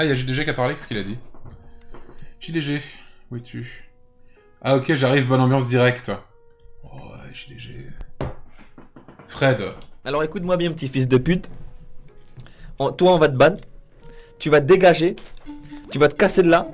Ah, il y a JDG qui a parlé, qu'est-ce qu'il a dit JDG, où es-tu Ah ok, j'arrive, bonne ambiance directe. Oh, ouais, JDG... Fred. Alors écoute-moi bien, petit fils de pute. Toi, on va te ban. Tu vas te dégager. Tu vas te casser de là.